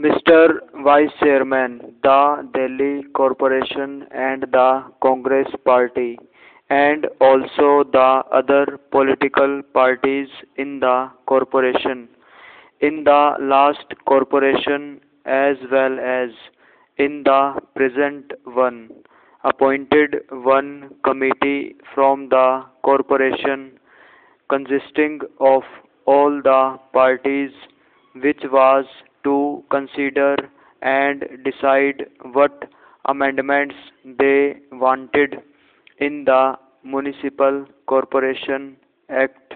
Mr. Vice Chairman, the Delhi Corporation and the Congress Party, and also the other political parties in the corporation, in the last corporation as well as in the present one, appointed one committee from the corporation consisting of all the parties which was to consider and decide what amendments they wanted in the Municipal Corporation Act.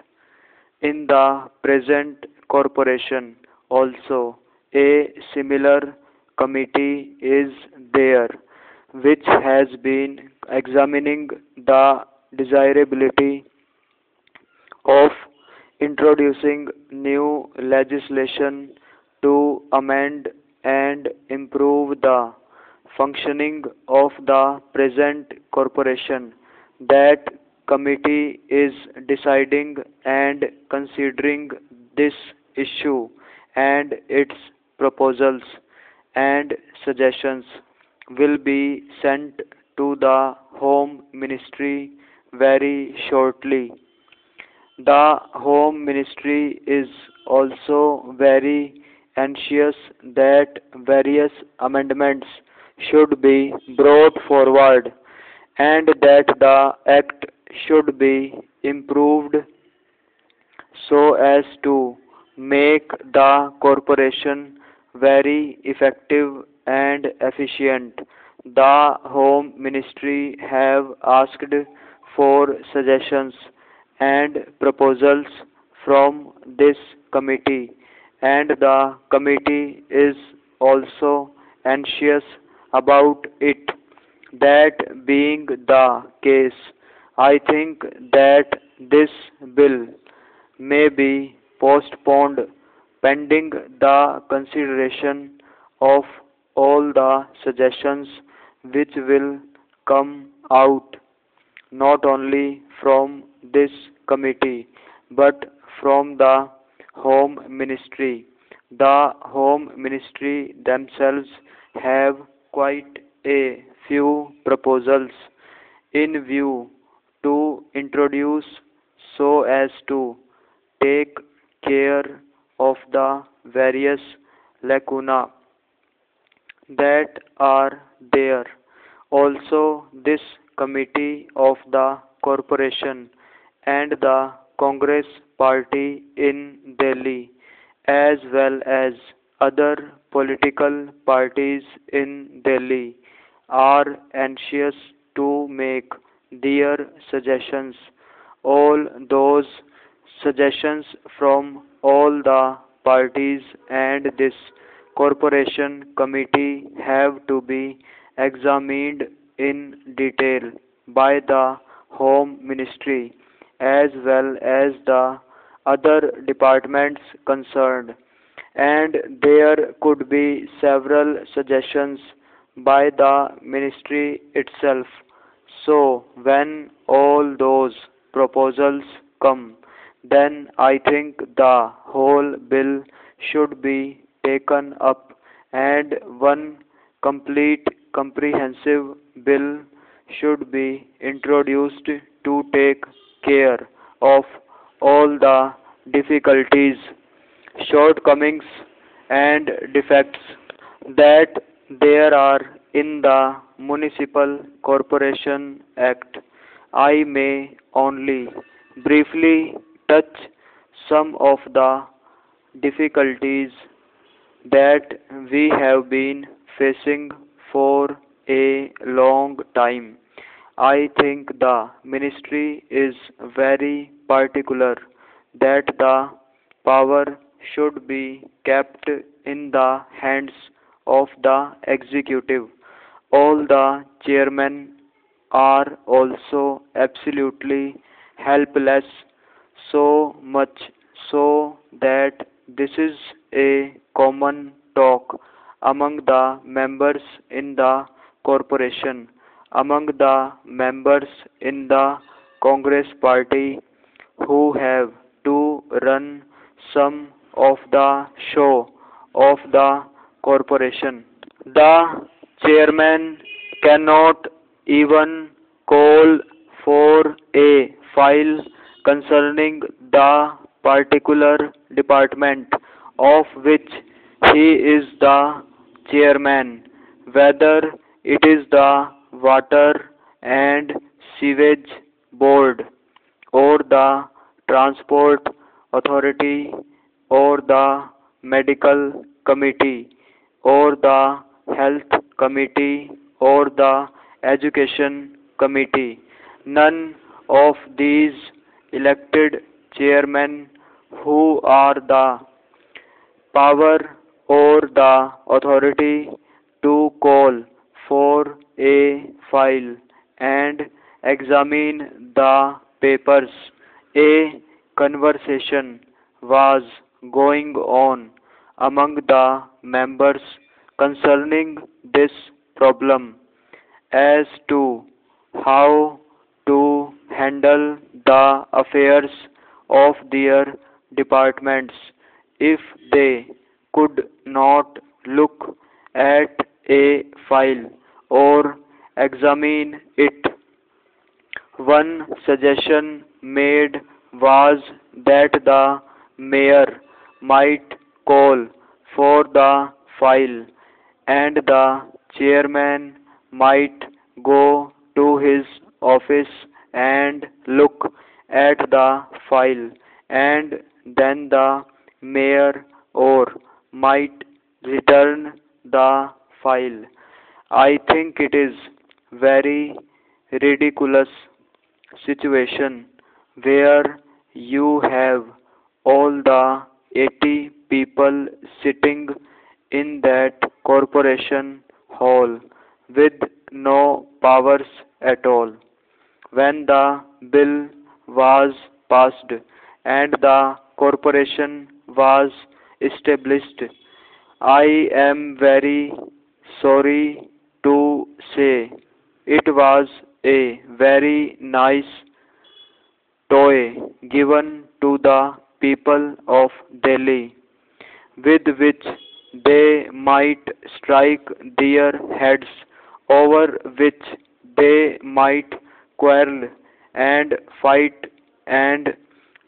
In the present corporation also a similar committee is there which has been examining the desirability of introducing new legislation to amend and improve the functioning of the present corporation. That committee is deciding and considering this issue and its proposals and suggestions will be sent to the Home Ministry very shortly. The Home Ministry is also very anxious that various amendments should be brought forward and that the Act should be improved so as to make the corporation very effective and efficient. The Home Ministry have asked for suggestions and proposals from this committee and the committee is also anxious about it. That being the case, I think that this bill may be postponed pending the consideration of all the suggestions which will come out not only from this committee but from the Home Ministry. The Home Ministry themselves have quite a few proposals in view to introduce so as to take care of the various lacuna that are there. Also, this committee of the corporation and the Congress party in Delhi as well as other political parties in Delhi are anxious to make their suggestions. All those suggestions from all the parties and this corporation committee have to be examined in detail by the Home Ministry as well as the other departments concerned and there could be several suggestions by the ministry itself. So when all those proposals come, then I think the whole bill should be taken up and one complete comprehensive bill should be introduced to take care of all the difficulties, shortcomings and defects that there are in the Municipal Corporation Act. I may only briefly touch some of the difficulties that we have been facing for a long time. I think the ministry is very particular that the power should be kept in the hands of the executive. All the chairmen are also absolutely helpless, so much so that this is a common talk among the members in the corporation, among the members in the Congress party who have to run some of the show of the corporation. The chairman cannot even call for a file concerning the particular department of which he is the chairman, whether it is the water and sewage board or the transport authority or the medical committee or the health committee or the education committee. None of these elected chairmen who are the power or the authority to call for a file and examine the papers. A conversation was going on among the members concerning this problem as to how to handle the affairs of their departments if they could not look at a file or examine it. One suggestion made was that the mayor might call for the file and the chairman might go to his office and look at the file and then the mayor or might return the file. I think it is very ridiculous situation where you have all the 80 people sitting in that corporation hall with no powers at all. When the bill was passed and the corporation was established, I am very sorry to say it was a very nice toy given to the people of Delhi with which they might strike their heads over which they might quarrel and fight and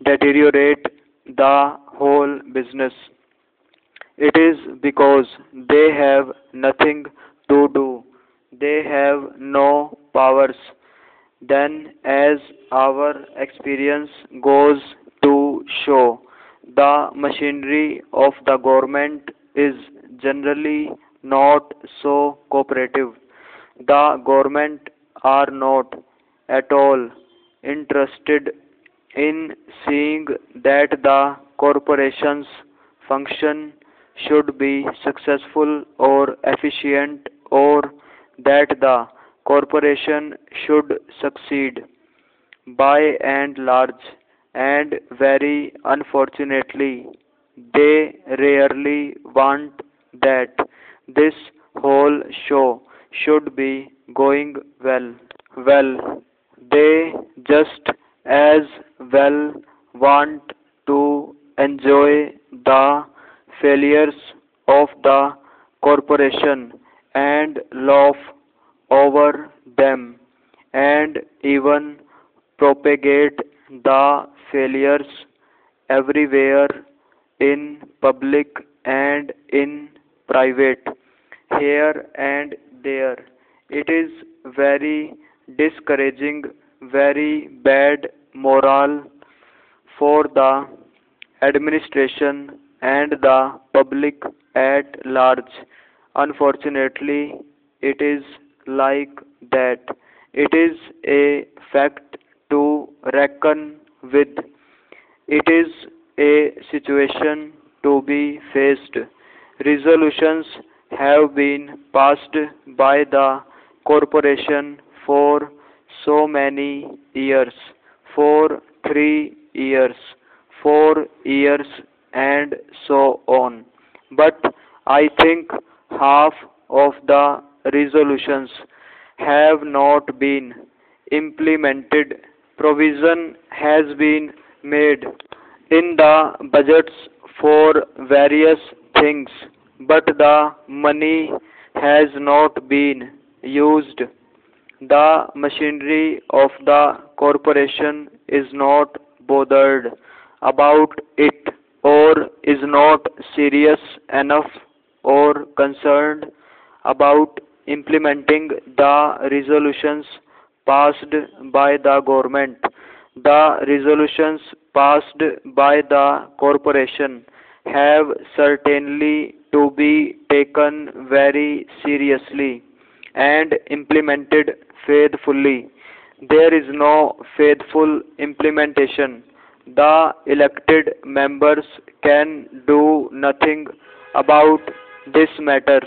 deteriorate the whole business. It is because they have nothing to do, they have no powers. Then, as our experience goes to show, the machinery of the government is generally not so cooperative. The government are not at all interested in seeing that the corporation's function should be successful or efficient or that the corporation should succeed. By and large, and very unfortunately, they rarely want that this whole show should be going well. Well, they just as well want to enjoy the failures of the corporation and laugh over them and even propagate the failures everywhere in public and in private, here and there. It is very discouraging, very bad morale for the administration and the public at large. Unfortunately, it is like that. It is a fact to reckon with. It is a situation to be faced. Resolutions have been passed by the corporation for so many years, for three years, four years, and so on. But I think half of the resolutions have not been implemented. Provision has been made in the budgets for various things but the money has not been used. The machinery of the corporation is not bothered about it or is not serious enough or concerned about implementing the resolutions passed by the government. The resolutions passed by the corporation have certainly to be taken very seriously and implemented faithfully. There is no faithful implementation. The elected members can do nothing about this matter.